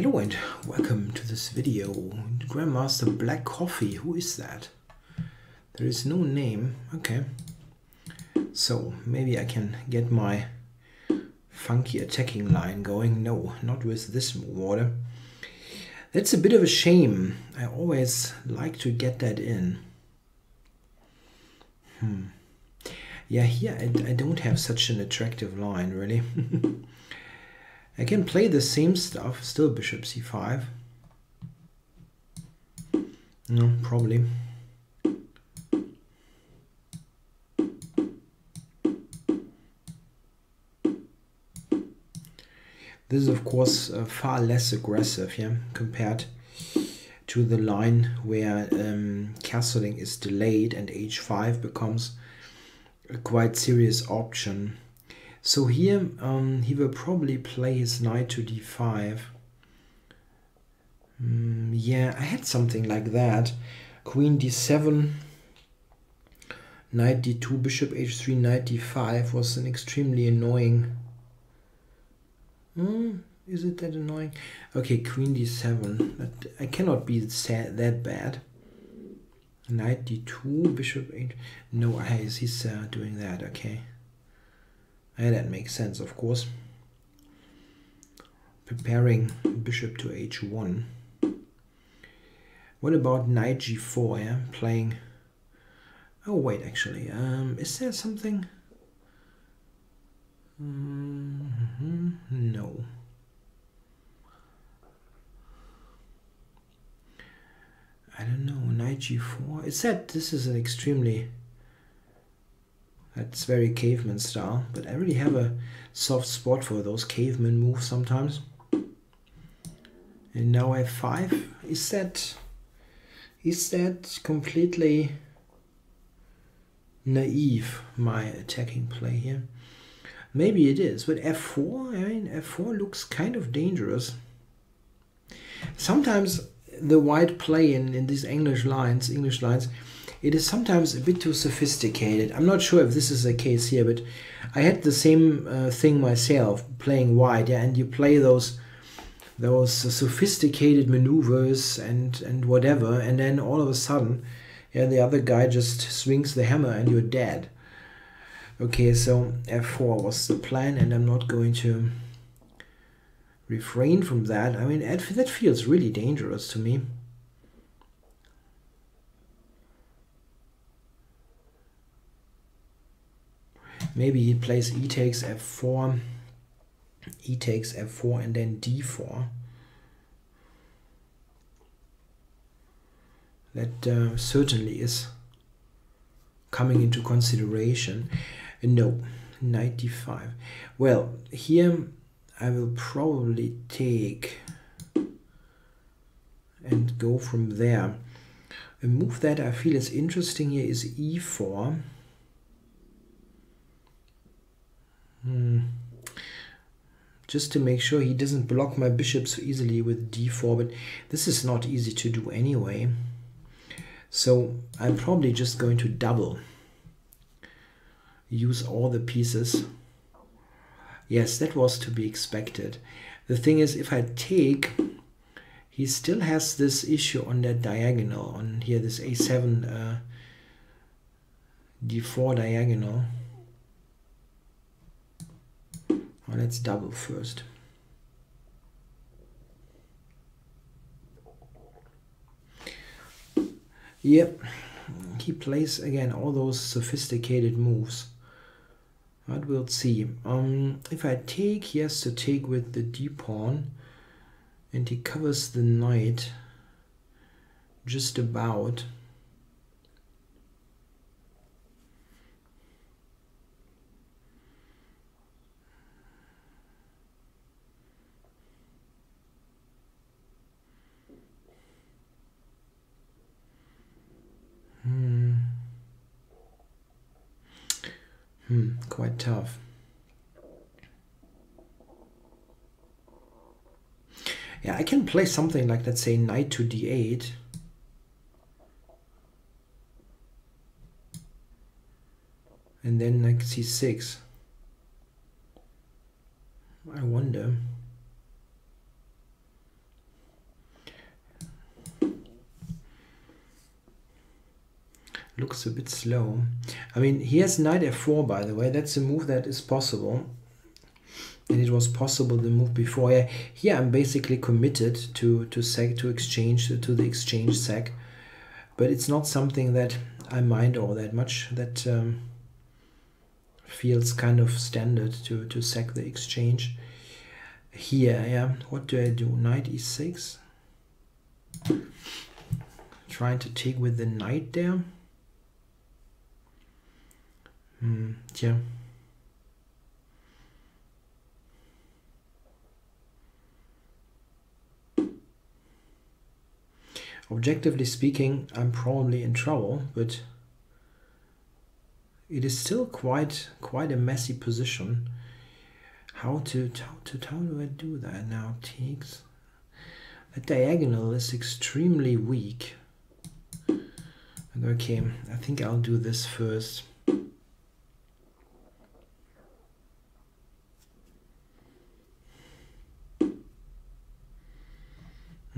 Hello and welcome to this video. Grandmaster Blackcoffee, who is that? There is no name, okay. So maybe I can get my funky attacking line going. No, not with this water. That's a bit of a shame. I always like to get that in. Hmm. Yeah, here I, I don't have such an attractive line, really. I can play the same stuff, still bishop c5. No, probably. This is of course uh, far less aggressive, yeah, compared to the line where um, castling is delayed and h5 becomes a quite serious option. So here um, he will probably play his knight to d5. Mm, yeah, I had something like that. Queen d7, knight d2, bishop h3, knight d5 was an extremely annoying... Mm, is it that annoying? Okay, queen d7. That, I cannot be that bad. Knight d2, bishop 8. No, he's uh, doing that, okay. And that makes sense, of course. Preparing bishop to h1. What about knight g4, yeah? Playing... Oh, wait, actually. Um, is there something... Mm -hmm. No. I don't know, knight g4. It said this is an extremely that's very caveman style, but I really have a soft spot for those caveman moves sometimes. And now I have five. Is that is that completely naive, my attacking play here? Maybe it is, but f4, I mean, f4 looks kind of dangerous. Sometimes the white play in, in these English lines, English lines, it is sometimes a bit too sophisticated. I'm not sure if this is the case here, but I had the same uh, thing myself playing white, yeah, and you play those those sophisticated maneuvers and and whatever, and then all of a sudden, yeah, the other guy just swings the hammer and you're dead. Okay, so f4 was the plan, and I'm not going to refrain from that. I mean, that feels really dangerous to me. Maybe he plays e takes f4, e takes f4 and then d4. That uh, certainly is coming into consideration. No, knight d5. Well, here I will probably take and go from there. A move that I feel is interesting here is e4. Just to make sure he doesn't block my bishop so easily with d4, but this is not easy to do anyway. So I'm probably just going to double. Use all the pieces. Yes, that was to be expected. The thing is, if I take, he still has this issue on that diagonal, on here, this a7 uh, d4 diagonal. Well, let's double first. Yep, he plays again all those sophisticated moves. But we'll see. Um, if I take, he has to take with the d pawn, and he covers the knight just about. Hmm, quite tough. Yeah, I can play something like, let's say, knight to d8. And then like c6. I wonder. Looks a bit slow. I mean, he has knight f4, by the way. That's a move that is possible. And it was possible the move before. Yeah, here I'm basically committed to to sack to exchange to the exchange sack, but it's not something that I mind all that much. That um, feels kind of standard to to sack the exchange. Here, yeah. What do I do? Knight e6. Trying to take with the knight there. Hmm, yeah. Objectively speaking, I'm probably in trouble, but it is still quite quite a messy position. How to how to how do I do that now? Takes that diagonal is extremely weak. And Okay, I think I'll do this first.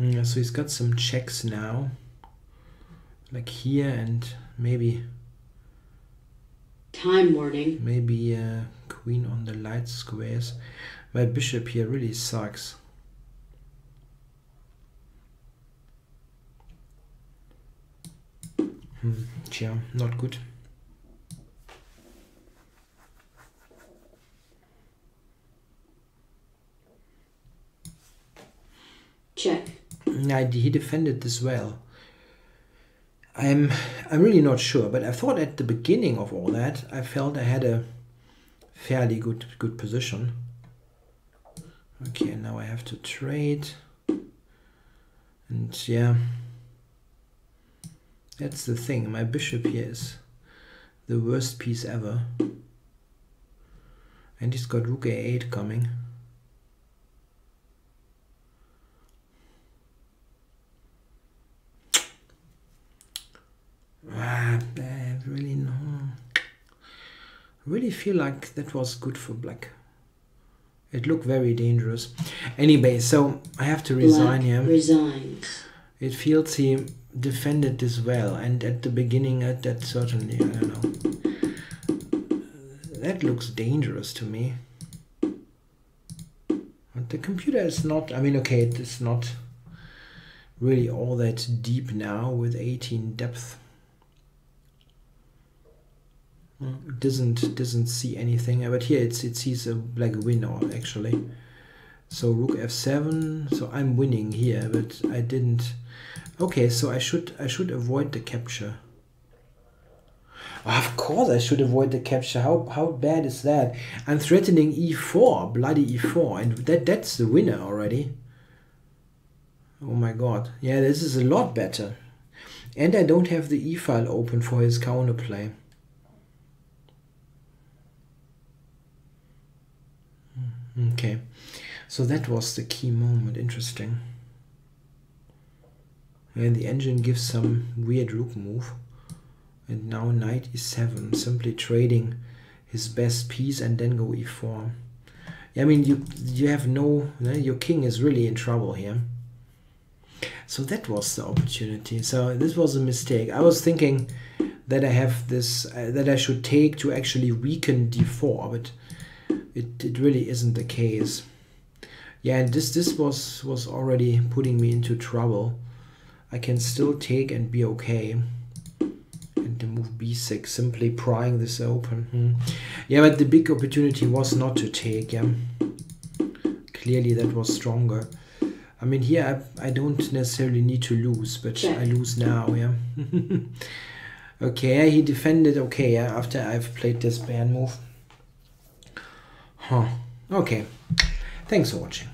Yeah, so he's got some checks now. Like here and maybe... Time warning. Maybe uh, queen on the light squares. My bishop here really sucks. Hmm, yeah, not good. Yeah, he defended this well. I'm I'm really not sure, but I thought at the beginning of all that I felt I had a fairly good good position. Okay, now I have to trade. And yeah, that's the thing. My bishop here is the worst piece ever. And he's got rook a8 coming. Ah, I really no. really feel like that was good for black. It looked very dangerous. Anyway, so I have to resign here. Resigns. It feels he defended this well, and at the beginning, at that certainly, I don't know. That looks dangerous to me. But the computer is not, I mean, okay, it's not really all that deep now with 18 depth doesn't doesn't see anything. But here it's it sees a like a winner actually. So rook f7 so i'm winning here but i didn't. Okay so i should i should avoid the capture. Of course i should avoid the capture. How how bad is that? I'm threatening e4 bloody e4 and that that's the winner already. Oh my god. Yeah this is a lot better. And i don't have the e file open for his counterplay Okay, so that was the key moment. Interesting. And the engine gives some weird rook move. And now knight e7, simply trading his best piece and then go e4. I mean, you you have no, your king is really in trouble here. So that was the opportunity. So this was a mistake. I was thinking that I have this, uh, that I should take to actually weaken d4, but it, it really isn't the case. Yeah, and this this was was already putting me into trouble. I can still take and be okay. And the move b6, simply prying this open. Hmm. Yeah, but the big opportunity was not to take. Yeah, clearly that was stronger. I mean, here I, I don't necessarily need to lose, but yeah. I lose now. Yeah. okay, he defended okay yeah, after I've played this bad move. Huh. Okay. Thanks for watching.